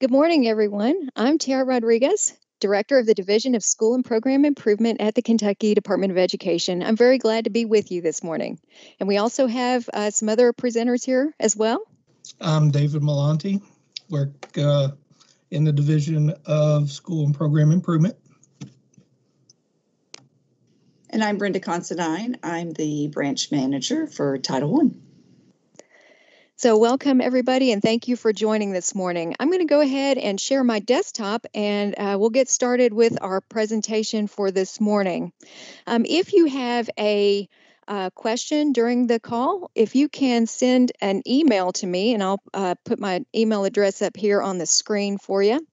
Good morning, everyone. I'm Tara Rodriguez, Director of the Division of School and Program Improvement at the Kentucky Department of Education. I'm very glad to be with you this morning. And we also have uh, some other presenters here as well. I'm David Malonti, work uh, in the Division of School and Program Improvement. And I'm Brenda Considine. I'm the branch manager for Title I. So, welcome everybody, and thank you for joining this morning. I'm going to go ahead and share my desktop, and uh, we'll get started with our presentation for this morning. Um, if you have a uh, question during the call, if you can send an email to me, and I'll uh, put my email address up here on the screen for you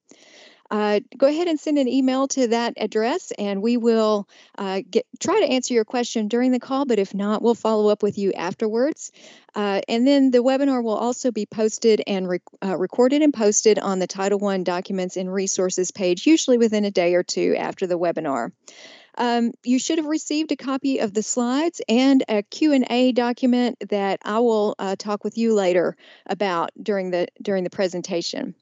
uh, go ahead and send an email to that address and we will uh, get try to answer your question during the call but if not we'll follow up with you afterwards. Uh, and then the webinar will also be posted and uh, recorded and posted on the title one documents and resources page usually within a day or two after the webinar um, you should have received a copy of the slides and a Q&A document that I will uh, talk with you later about during the during the presentation.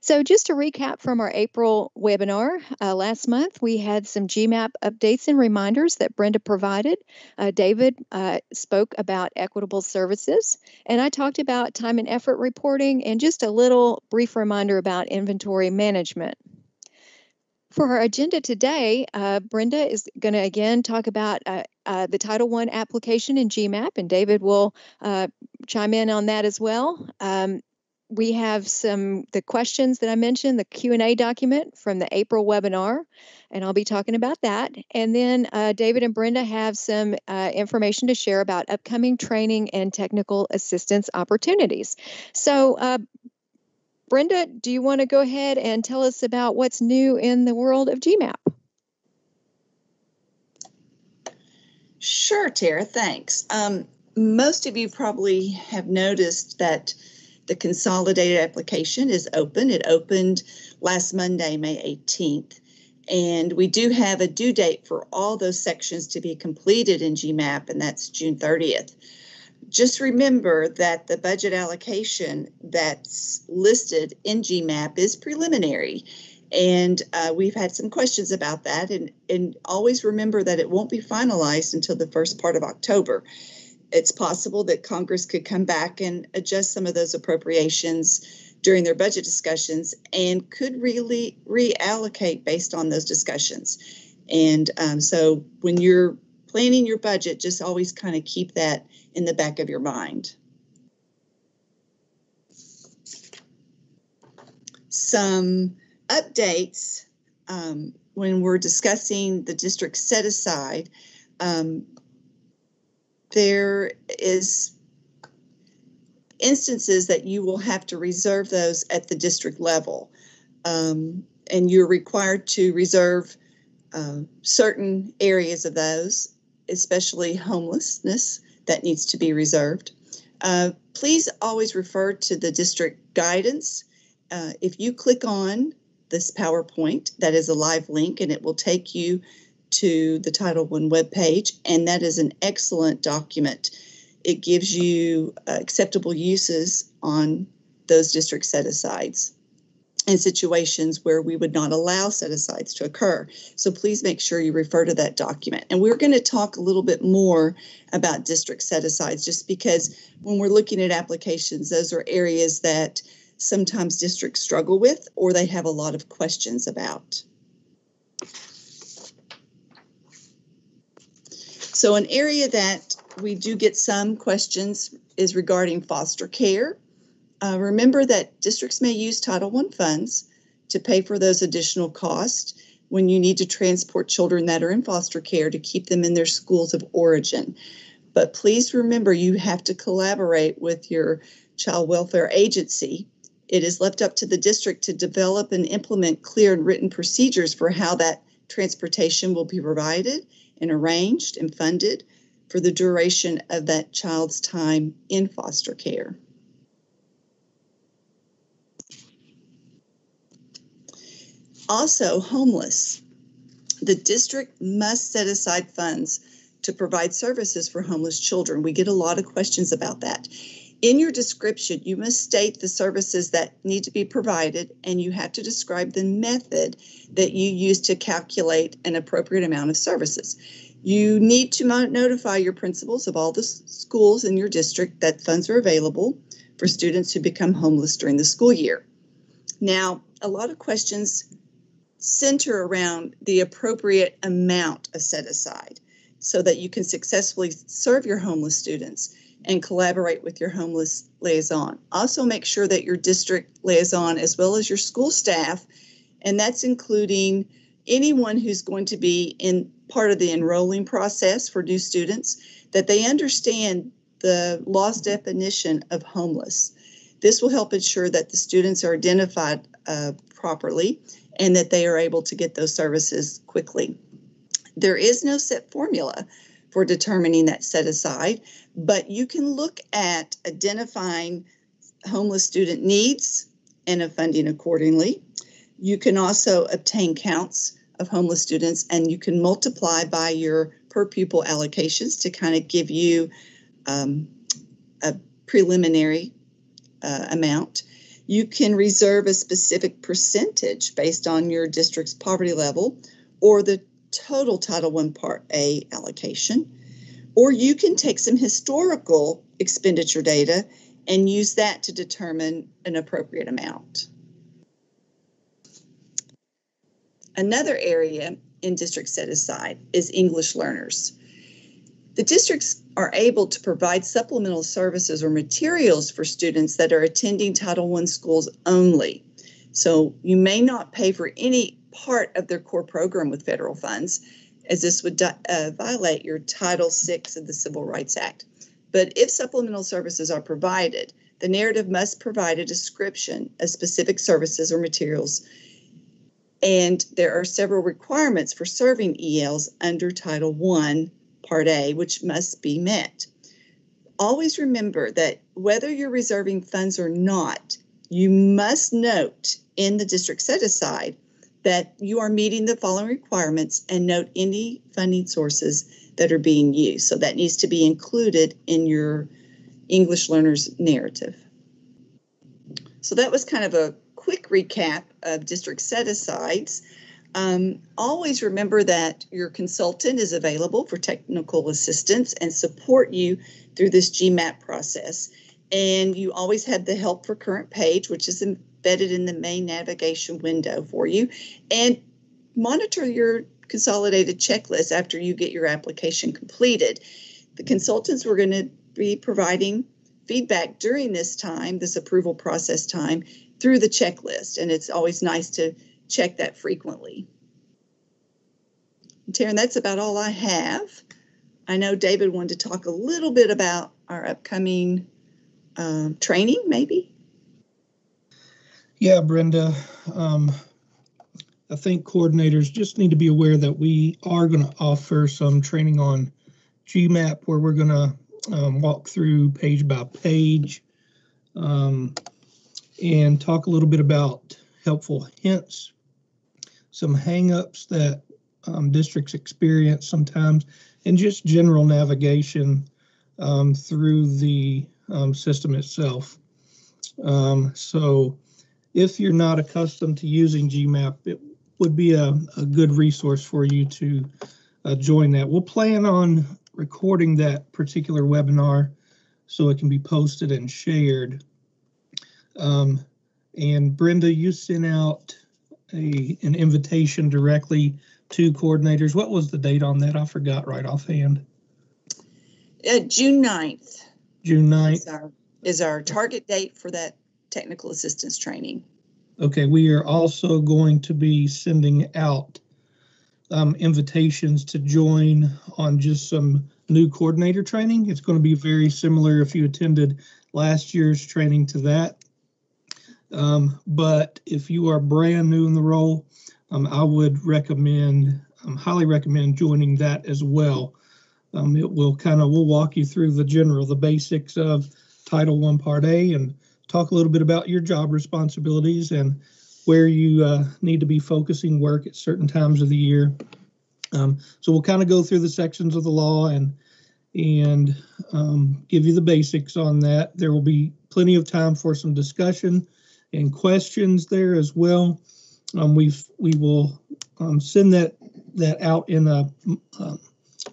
So just to recap from our April webinar, uh, last month we had some GMAP updates and reminders that Brenda provided. Uh, David uh, spoke about equitable services, and I talked about time and effort reporting and just a little brief reminder about inventory management. For our agenda today, uh, Brenda is going to again talk about uh, uh, the Title I application in GMAP, and David will uh, chime in on that as well. Um, we have some the questions that I mentioned, the Q&A document from the April webinar, and I'll be talking about that. And then uh, David and Brenda have some uh, information to share about upcoming training and technical assistance opportunities. So Brenda, do you want to go ahead and tell us about what's new in the world of GMAP? Sure, Tara, thanks. Um, most of you probably have noticed that the consolidated application is open. It opened last Monday, May 18th. And we do have a due date for all those sections to be completed in GMAP, and that's June 30th just remember that the budget allocation that's listed in GMAP is preliminary. And uh, we've had some questions about that. And, and always remember that it won't be finalized until the first part of October. It's possible that Congress could come back and adjust some of those appropriations during their budget discussions and could really reallocate based on those discussions. And um, so when you're planning your budget, just always kind of keep that in the back of your mind. Some updates um, when we're discussing the district set aside. Um, there is instances that you will have to reserve those at the district level. Um, and you're required to reserve uh, certain areas of those, especially homelessness, that needs to be reserved. Uh, please always refer to the district guidance. Uh, if you click on this PowerPoint, that is a live link and it will take you to the Title I webpage, and that is an excellent document. It gives you uh, acceptable uses on those district set asides in situations where we would not allow set asides to occur. So please make sure you refer to that document. And we're going to talk a little bit more about district set asides just because when we're looking at applications, those are areas that sometimes districts struggle with or they have a lot of questions about. So, an area that we do get some questions is regarding foster care. Uh, remember that districts may use Title I funds to pay for those additional costs when you need to transport children that are in foster care to keep them in their schools of origin. But please remember you have to collaborate with your child welfare agency. It is left up to the district to develop and implement clear and written procedures for how that transportation will be provided and arranged and funded for the duration of that child's time in foster care. Also, homeless. The district must set aside funds to provide services for homeless children. We get a lot of questions about that. In your description, you must state the services that need to be provided and you have to describe the method that you use to calculate an appropriate amount of services. You need to notify your principals of all the schools in your district that funds are available for students who become homeless during the school year. Now, a lot of questions center around the appropriate amount of set aside so that you can successfully serve your homeless students and collaborate with your homeless liaison. Also, make sure that your district liaison, as well as your school staff, and that's including anyone who's going to be in part of the enrolling process for new students, that they understand the law's definition of homeless. This will help ensure that the students are identified uh, properly and that they are able to get those services quickly. There is no set formula for determining that set aside, but you can look at identifying homeless student needs and of funding accordingly. You can also obtain counts of homeless students and you can multiply by your per pupil allocations to kind of give you um, a preliminary uh, amount. You can reserve a specific percentage based on your district's poverty level or the total Title I Part A allocation. Or you can take some historical expenditure data and use that to determine an appropriate amount. Another area in district set aside is English learners. The districts are able to provide supplemental services or materials for students that are attending Title I schools only. So you may not pay for any part of their core program with federal funds, as this would uh, violate your Title VI of the Civil Rights Act. But if supplemental services are provided, the narrative must provide a description of specific services or materials. And there are several requirements for serving ELs under Title I Part A, which must be met. Always remember that whether you're reserving funds or not, you must note in the district set aside that you are meeting the following requirements and note any funding sources that are being used. So that needs to be included in your English learners narrative. So that was kind of a quick recap of district set asides. Um, always remember that your consultant is available for technical assistance and support you through this GMAP process. And you always have the help for current page, which is embedded in the main navigation window for you. And monitor your consolidated checklist after you get your application completed. The consultants were going to be providing feedback during this time, this approval process time, through the checklist. And it's always nice to check that frequently. Taryn, that's about all I have. I know David wanted to talk a little bit about our upcoming um, training, maybe. Yeah, Brenda. Um, I think coordinators just need to be aware that we are going to offer some training on GMAP where we're going to um, walk through page by page um, and talk a little bit about helpful hints some hangups that um, districts experience sometimes, and just general navigation um, through the um, system itself. Um, so, if you're not accustomed to using GMAP, it would be a, a good resource for you to uh, join that. We'll plan on recording that particular webinar so it can be posted and shared. Um, and Brenda, you sent out a, an invitation directly to coordinators. What was the date on that? I forgot right offhand. Uh, June 9th. June 9th. Is our, is our target date for that technical assistance training. Okay, we are also going to be sending out um, invitations to join on just some new coordinator training. It's going to be very similar if you attended last year's training to that. Um, but if you are brand new in the role, um, I would recommend, um, highly recommend joining that as well. Um, it will kind of, we'll walk you through the general, the basics of Title One Part A and talk a little bit about your job responsibilities and where you uh, need to be focusing work at certain times of the year. Um, so we'll kind of go through the sections of the law and and um, give you the basics on that. There will be plenty of time for some discussion and questions there as well. Um, we've we will um, send that that out in a um,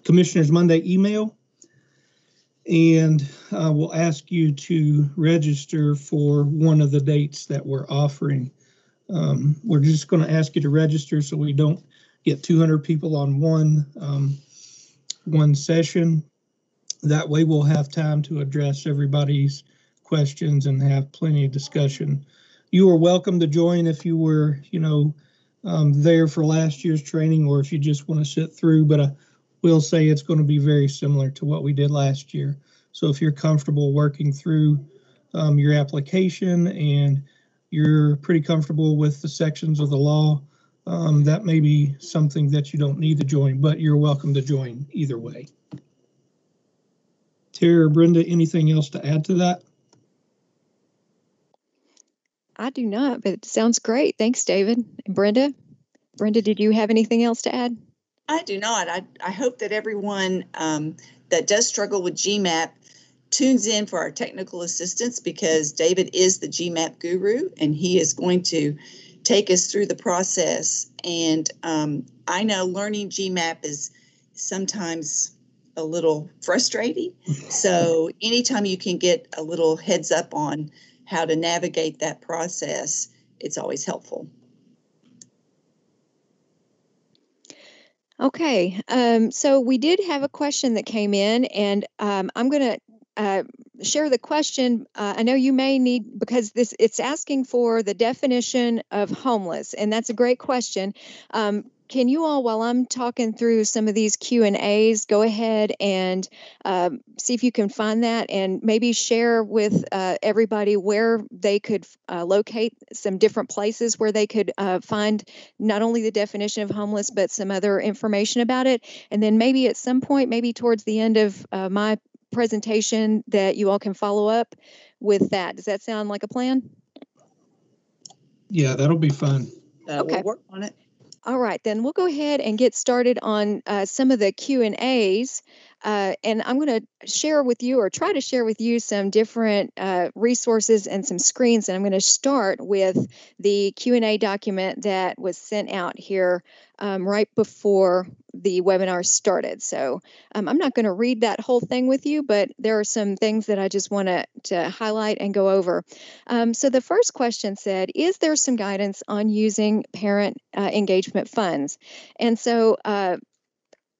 Commissioner's Monday email, and uh, we'll ask you to register for one of the dates that we're offering. Um, we're just going to ask you to register so we don't get 200 people on one um, one session. That way, we'll have time to address everybody's questions and have plenty of discussion. You are welcome to join if you were, you know, um, there for last year's training, or if you just want to sit through. But I will say it's going to be very similar to what we did last year. So if you're comfortable working through um, your application and you're pretty comfortable with the sections of the law, um, that may be something that you don't need to join, but you're welcome to join either way. Terry or Brenda, anything else to add to that? I do not, but it sounds great. Thanks, David. And Brenda? Brenda, did you have anything else to add? I do not. I, I hope that everyone um, that does struggle with GMAP tunes in for our technical assistance because David is the GMAP guru and he is going to take us through the process. And um, I know learning GMAP is sometimes a little frustrating. So anytime you can get a little heads up on how to navigate that process, it's always helpful. Okay, um, so we did have a question that came in, and um, I'm going to uh, share the question. Uh, I know you may need because this it's asking for the definition of homeless, and that's a great question. Um, can you all, while I'm talking through some of these Q and A's, go ahead and um, see if you can find that, and maybe share with uh, everybody where they could uh, locate some different places where they could uh, find not only the definition of homeless but some other information about it, and then maybe at some point, maybe towards the end of uh, my presentation, that you all can follow up with that. Does that sound like a plan? Yeah, that'll be fun. Uh, Okay. We'll work on it. All right, then we'll go ahead and get started on uh, some of the Q and A's, uh, and I'm going to share with you or try to share with you some different uh, resources and some screens. And I'm going to start with the Q and A document that was sent out here um, right before the webinar started. So um, I'm not going to read that whole thing with you, but there are some things that I just want to highlight and go over. Um, so the first question said, "Is there some guidance on using parent uh, engagement funds?" And so, uh,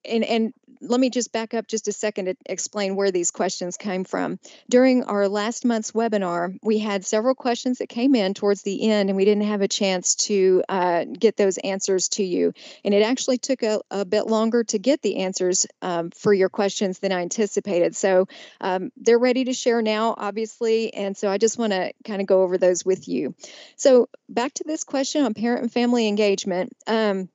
and and let me just back up just a second to explain where these questions came from. During our last month's webinar, we had several questions that came in towards the end, and we didn't have a chance to uh, get those answers to you. And it actually took a, a bit longer to get the answers um, for your questions than I anticipated. So um, they're ready to share now, obviously. And so I just want to kind of go over those with you. So back to this question on parent and family engagement. Um,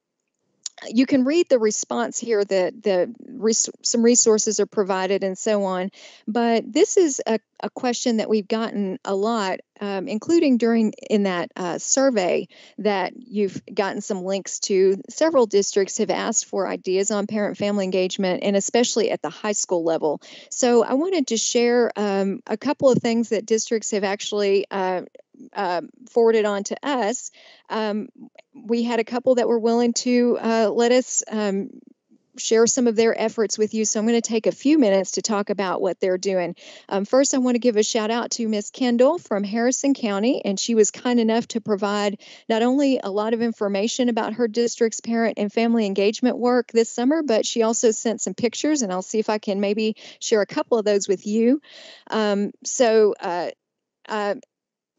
you can read the response here that the res- some resources are provided and so on but this is a, a question that we've gotten a lot um, including during in that uh, survey that you've gotten some links to several districts have asked for ideas on parent family engagement and especially at the high school level. So i wanted to share um, a couple of things that districts have actually uh, uh, forwarded on to us. Um, we had a couple that were willing to uh, let us um, share some of their efforts with you. So I'm going to take a few minutes to talk about what they're doing. Um, first, I want to give a shout out to Miss Kendall from Harrison County, and she was kind enough to provide not only a lot of information about her district's parent and family engagement work this summer, but she also sent some pictures, and I'll see if I can maybe share a couple of those with you. Um, so. Uh, uh,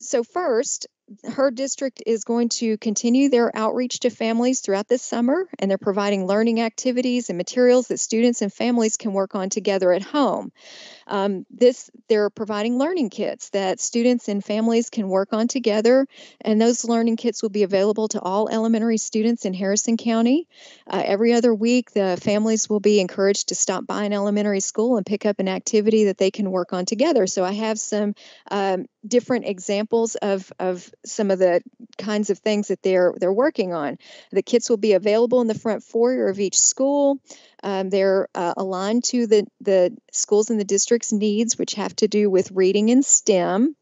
so first, her district is going to continue their outreach to families throughout this summer, and they're providing learning activities and materials that students and families can work on together at home. Um, this they're providing learning kits that students and families can work on together, and those learning kits will be available to all elementary students in Harrison County. Uh, every other week, the families will be encouraged to stop by an elementary school and pick up an activity that they can work on together. So I have some um, different examples of of some of the kinds of things that they're they're working on. The kits will be available in the front foyer of each school. Um, they're uh, aligned to the the schools and the district's needs, which have to do with reading and STEM.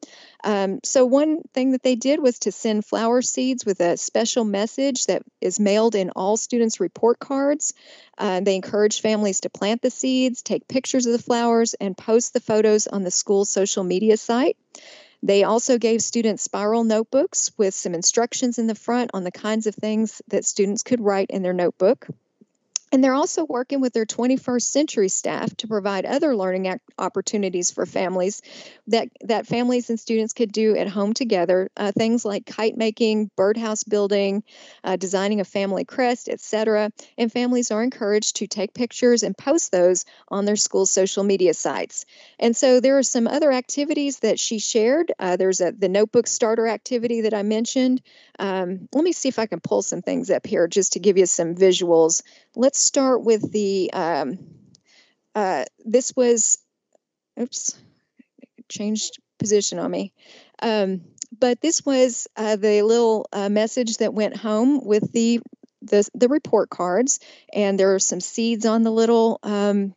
Um, so one thing that they did was to send flower seeds with a special message that is mailed in all students' report cards. Uh, they encouraged families to plant the seeds, take pictures of the flowers, and post the photos on the school's social media site. They also gave students spiral notebooks with some instructions in the front on the kinds of things that students could write in their notebook. And they're also working with their 21st century staff to provide other learning opportunities for families that, that families and students could do at home together. Uh, things like kite making, birdhouse building, uh, designing a family crest, etc. And families are encouraged to take pictures and post those on their school's social media sites. And so there are some other activities that she shared. Uh, there's a, the notebook starter activity that I mentioned. Um, let me see if I can pull some things up here just to give you some visuals. Let's start with the, um, uh, this was, oops, changed position on me. Um, but this was uh, the little uh, message that went home with the, the, the report cards, and there are some seeds on the little um,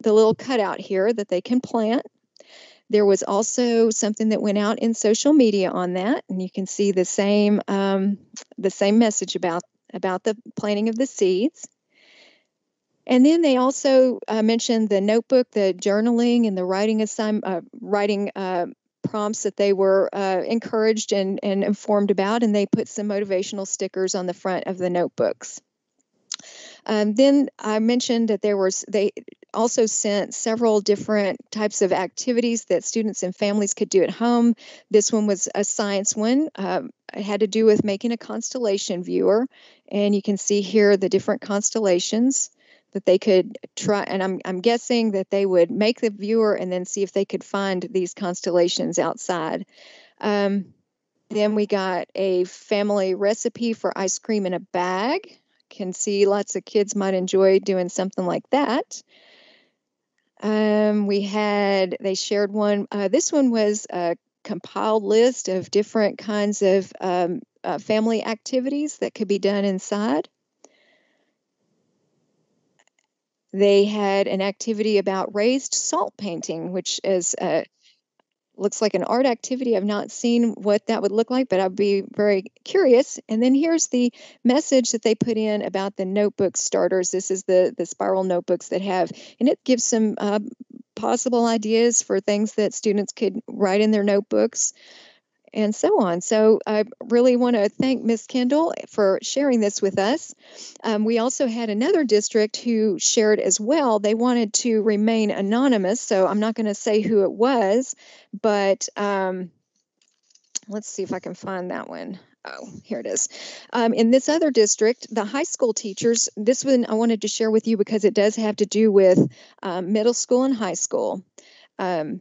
the little cutout here that they can plant. There was also something that went out in social media on that, and you can see the same um, the same message about about the planting of the seeds. And then they also uh, mentioned the notebook, the journaling, and the writing assign, uh, writing uh, prompts that they were uh, encouraged and, and informed about, and they put some motivational stickers on the front of the notebooks. Um, then I mentioned that there was they also sent several different types of activities that students and families could do at home. This one was a science one. Um, it had to do with making a constellation viewer, and you can see here the different constellations that they could try. And I'm I'm guessing that they would make the viewer and then see if they could find these constellations outside. Um, then we got a family recipe for ice cream in a bag can see lots of kids might enjoy doing something like that. Um, we had, they shared one. Uh, this one was a compiled list of different kinds of um, uh, family activities that could be done inside. They had an activity about raised salt painting, which is uh, looks like an art activity. I've not seen what that would look like, but I'd be very curious. And then here's the message that they put in about the notebook starters. This is the the spiral notebooks that have, and it gives some uh, possible ideas for things that students could write in their notebooks and so on. So I really want to thank Ms. Kendall for sharing this with us. Um, we also had another district who shared as well. They wanted to remain anonymous, so I'm not going to say who it was, but um, let's see if I can find that one. Oh, here it is. Um, in this other district, the high school teachers, this one I wanted to share with you because it does have to do with um, middle school and high school. Um,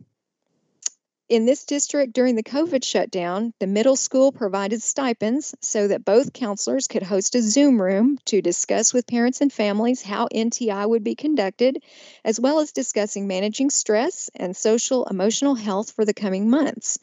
in this district, during the COVID shutdown, the middle school provided stipends so that both counselors could host a Zoom room to discuss with parents and families how NTI would be conducted, as well as discussing managing stress and social emotional health for the coming months.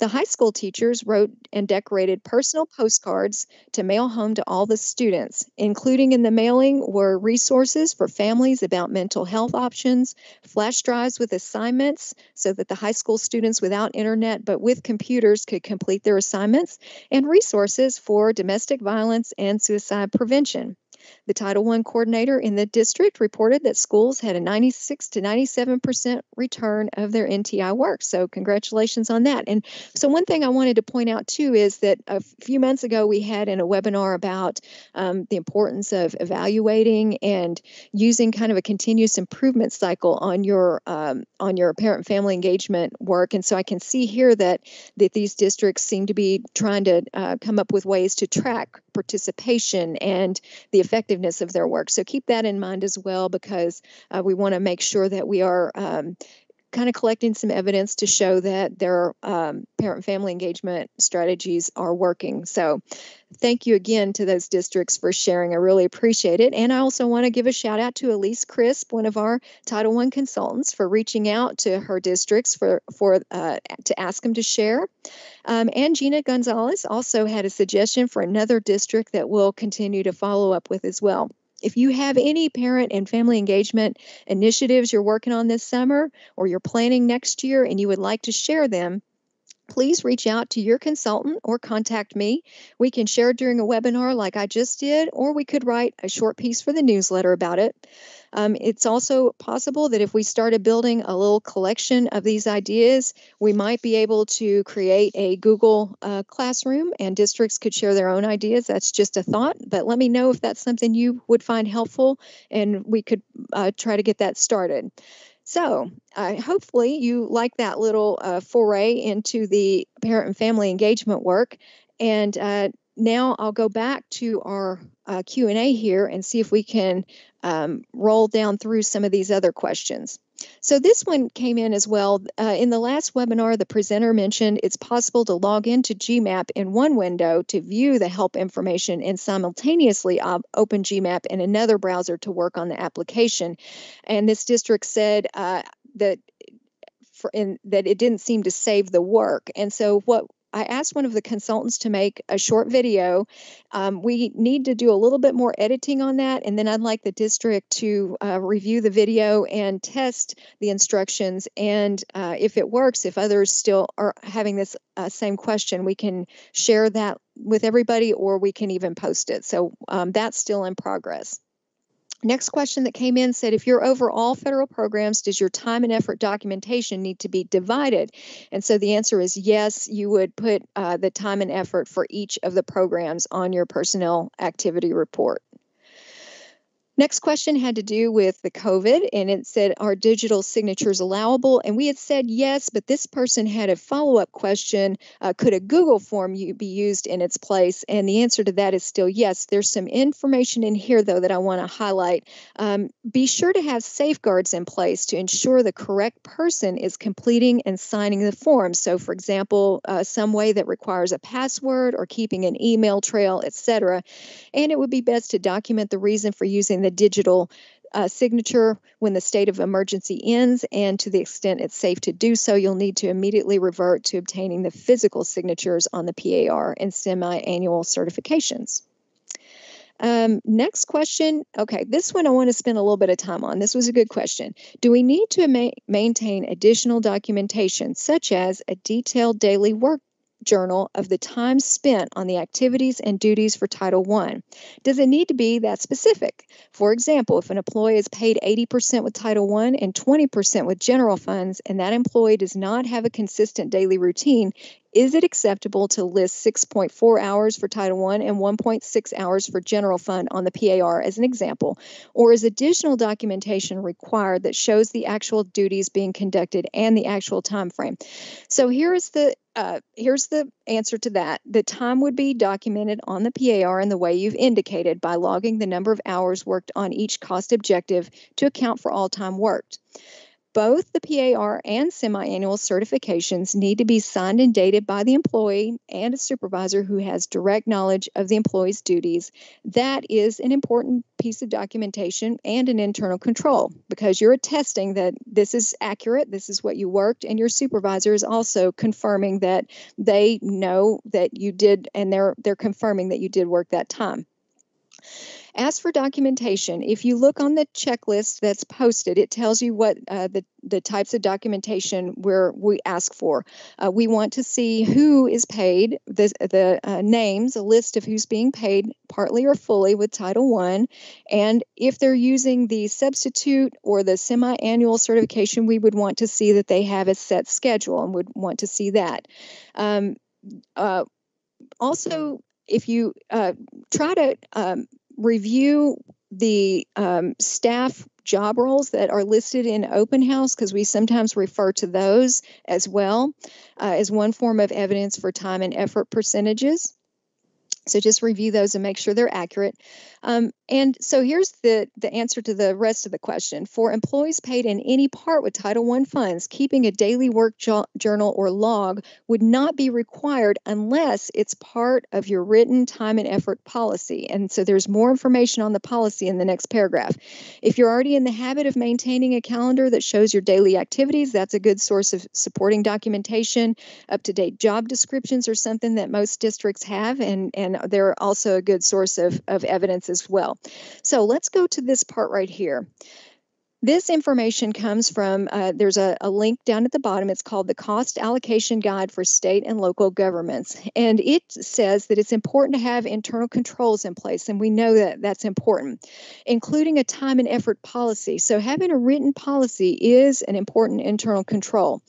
The high school teachers wrote and decorated personal postcards to mail home to all the students. Including in the mailing were resources for families about mental health options, flash drives with assignments so that the high school students without internet but with computers could complete their assignments, and resources for domestic violence and suicide prevention. The Title I coordinator in the district reported that schools had a 96 to 97% return of their NTI work. So, congratulations on that. And so, one thing I wanted to point out too is that a few months ago we had in a webinar about um, the importance of evaluating and using kind of a continuous improvement cycle on your um, on your parent family engagement work. And so, I can see here that that these districts seem to be trying to uh, come up with ways to track participation and the effectiveness of their work. So keep that in mind as well because uh, we want to make sure that we are um, kind of collecting some evidence to show that their um, parent family engagement strategies are working. So, thank you again to those districts for sharing. I really appreciate it. And I also want to give a shout out to Elise Crisp, one of our Title I consultants, for reaching out to her districts for for uh, to ask them to share. Um, and Gina Gonzalez also had a suggestion for another district that we'll continue to follow up with as well. If you have any parent and family engagement initiatives you're working on this summer or you're planning next year and you would like to share them, please reach out to your consultant or contact me. We can share during a webinar like I just did, or we could write a short piece for the newsletter about it. Um, it's also possible that if we started building a little collection of these ideas, we might be able to create a Google uh, classroom and districts could share their own ideas. That's just a thought, but let me know if that's something you would find helpful and we could uh, try to get that started. So, uh, hopefully, you like that little uh, foray into the parent and family engagement work. And uh, now I'll go back to our uh, Q&A here and see if we can um, roll down through some of these other questions. So this one came in as well. Uh, in the last webinar, the presenter mentioned it's possible to log into GMAP in one window to view the help information and simultaneously op- open GMAP in another browser to work on the application. And this district said uh, that for, in, that it didn't seem to save the work. And so what I asked one of the consultants to make a short video. Um, we need to do a little bit more editing on that, and then I'd like the district to uh, review the video and test the instructions. And uh, if it works, if others still are having this uh, same question, we can share that with everybody, or we can even post it. So um, that's still in progress. Next question that came in said if you're over all federal programs, does your time and effort documentation need to be divided? And so the answer is yes, you would put uh, the time and effort for each of the programs on your personnel activity report. Next question had to do with the COVID, and it said, Are digital signatures allowable? And we had said yes, but this person had a follow up question uh, Could a Google form be used in its place? And the answer to that is still yes. There's some information in here, though, that I want to highlight. Um, be sure to have safeguards in place to ensure the correct person is completing and signing the form. So, for example, uh, some way that requires a password or keeping an email trail, etc. And it would be best to document the reason for using the digital uh, signature when the state of emergency ends, and to the extent it's safe to do so, you'll need to immediately revert to obtaining the physical signatures on the PAR and semi annual certifications. Um, next question. Okay, this one I want to spend a little bit of time on. This was a good question. Do we need to ma- maintain additional documentation, such as a detailed daily work journal of the time spent on the activities and duties for Title I. Does it need to be that specific? For example, if an employee is paid 80% with Title I and 20% with general funds, and that employee does not have a consistent daily routine, is it acceptable to list 6.4 hours for Title I and 1.6 hours for general fund on the PAR as an example? Or is additional documentation required that shows the actual duties being conducted and the actual time frame? So here is the uh, here's the answer to that. The time would be documented on the PAR in the way you've indicated by logging the number of hours worked on each cost objective to account for all time worked. Both the PAR and semi annual certifications need to be signed and dated by the employee and a supervisor who has direct knowledge of the employee's duties. That is an important piece of documentation and an internal control because you're attesting that this is accurate, this is what you worked, and your supervisor is also confirming that they know that you did and they're they're confirming that you did work that time. As for documentation, if you look on the checklist that's posted, it tells you what uh, the, the types of documentation where we ask for. Uh, we want to see who is paid, the, the uh, names, a list of who's being paid partly or fully with Title I. And if they're using the substitute or the semi annual certification, we would want to see that they have a set schedule and would want to see that. Um, uh, also, if you uh, try to um, review the um, staff job roles that are listed in open house because we sometimes refer to those as well uh, as one form of evidence for time and effort percentages So just review those and make sure they're accurate. Um, and so here's the, the answer to the rest of the question. For employees paid in any part with Title I funds, keeping a daily work jo- journal or log would not be required unless it's part of your written time and effort policy. And so there's more information on the policy in the next paragraph. If you're already in the habit of maintaining a calendar that shows your daily activities, that's a good source of supporting documentation. Up to date job descriptions are something that most districts have, and, and they're also a good source of, of evidence as well. So let's go to this part right here. This information comes from, uh, there's a, a, link down at the bottom. It's called the Cost Allocation Guide for State and Local Governments. And it says that it's important to have internal controls in place. And we know that that's important, including a time and effort policy. So having a written policy is an important internal control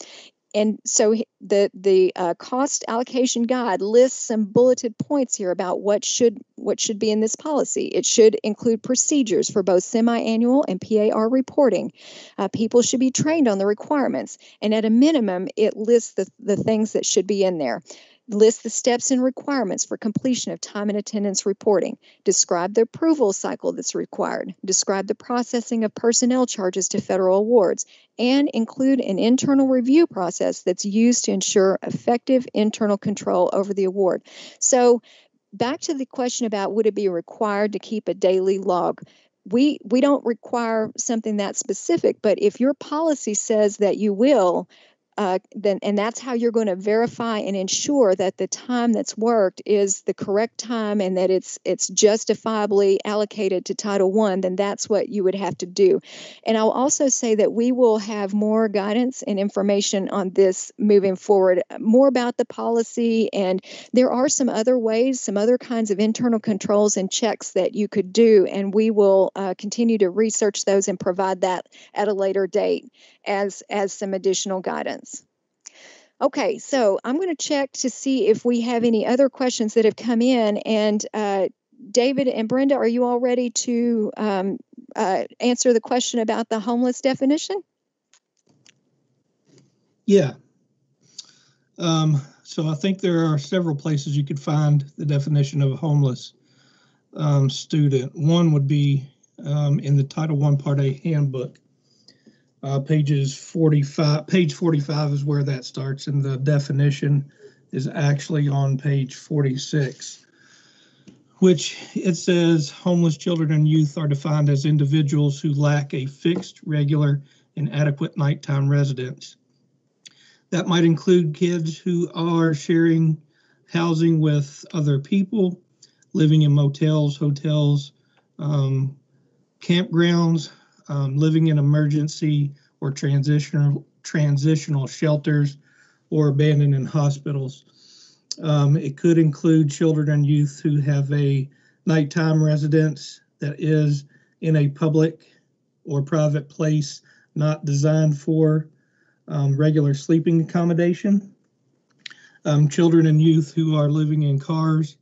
and so the the uh, cost allocation guide lists some bulleted points here about what should what should be in this policy. It should include procedures for both semi-annual and PAR reporting. Uh, people should be trained on the requirements, and at a minimum, it lists the the things that should be in there. List the steps and requirements for completion of time and attendance reporting. Describe the approval cycle that's required. Describe the processing of personnel charges to federal awards. And include an internal review process that's used to ensure effective internal control over the award. So, back to the question about would it be required to keep a daily log? we we don't require something that specific but if your policy says that you will uh, then and that's how you're going to verify and ensure that the time that's worked is the correct time and that it's it's justifiably allocated to title one then that's what you would have to do and i'll also say that we will have more guidance and information on this moving forward more about the policy and there are some other ways some other kinds of internal controls and checks that you could do and we will uh, continue to research those and provide that at a later date as as some additional guidance. Okay, so I'm going to check to see if we have any other questions that have come in. And uh, David and Brenda, are you all ready to um, uh, answer the question about the homeless definition? Yeah. Um, so I think there are several places you could find the definition of a homeless um, student. One would be um, in the Title I Part A handbook. Uh, pages 45, page 45 is where that starts, and the definition is actually on page 46, which it says homeless children and youth are defined as individuals who lack a fixed, regular, and adequate nighttime residence. That might include kids who are sharing housing with other people, living in motels, hotels, um, campgrounds, um, living in emergency or transitional transitional shelters or abandoned in hospitals. Um, it could include children and youth who have a nighttime residence that is in a public or private place not designed for um, regular sleeping accommodation. Um, children and youth who are living in cars,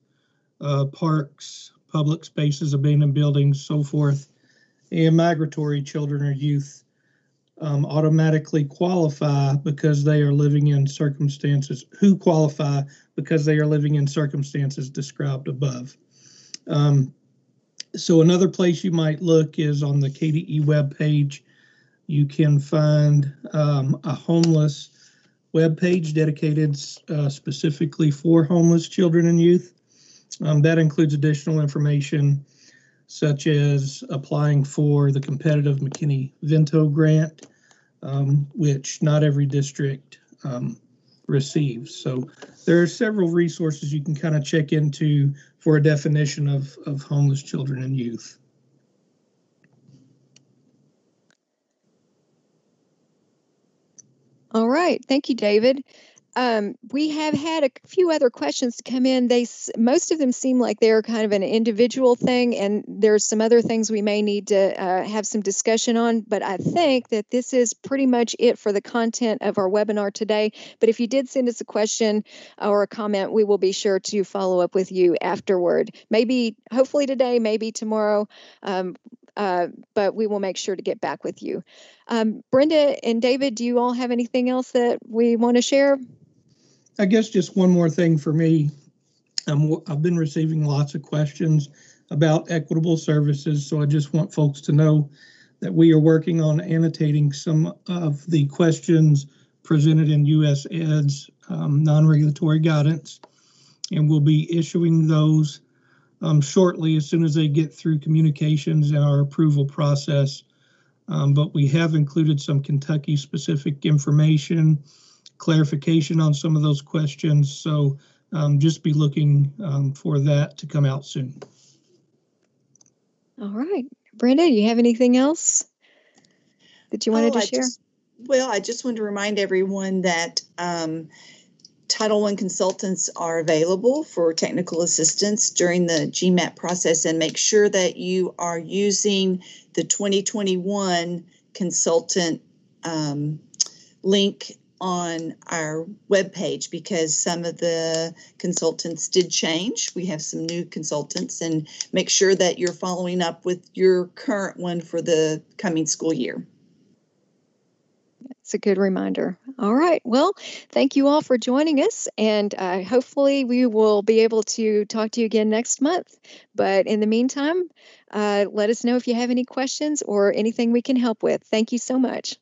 uh, parks, public spaces, abandoned buildings, so forth, and migratory children or youth um, automatically qualify because they are living in circumstances who qualify because they are living in circumstances described above. Um, so another place you might look is on the KDE web page. You can find um, a homeless web page dedicated uh, specifically for homeless children and youth. Um, that includes additional information such as applying for the competitive McKinney-Vento grant, um, which not every district um, receives. So there are several resources you can kind of check into for a definition of, of homeless children and youth. All right. Thank you, David. Um, we have had a few other questions to come in. They most of them seem like they're kind of an individual thing, and there's some other things we may need to uh, have some discussion on. But I think that this is pretty much it for the content of our webinar today. But if you did send us a question or a comment, we will be sure to follow up with you afterward. Maybe, hopefully today, maybe tomorrow. Um, uh, but we will make sure to get back with you. Um, Brenda and David, do you all have anything else that we want to share? I guess just one more thing for me. Um, I've been receiving lots of questions about equitable services, so I just want folks to know that we are working on annotating some of the questions presented in US Ed's um, non-regulatory guidance. And we'll be issuing those um, shortly as soon as they get through communications and our approval process. Um, but we have included some Kentucky specific information, clarification on some of those questions. So um, just be looking um, for that to come out soon. All right. Brenda, you have anything else that you wanted Oh, to I share? just- Well, I just want to remind everyone that um, Title I consultants are available for technical assistance during the GMAP process and make sure that you are using the 2021 consultant um, link on our webpage because some of the consultants did change. We have some new consultants and make sure that you're following up with your current one for the coming school year. It's a good reminder. All right. Well, thank you all for joining us, and uh, hopefully we will be able to talk to you again next month. But in the meantime, uh, let us know if you have any questions or anything we can help with. Thank you so much.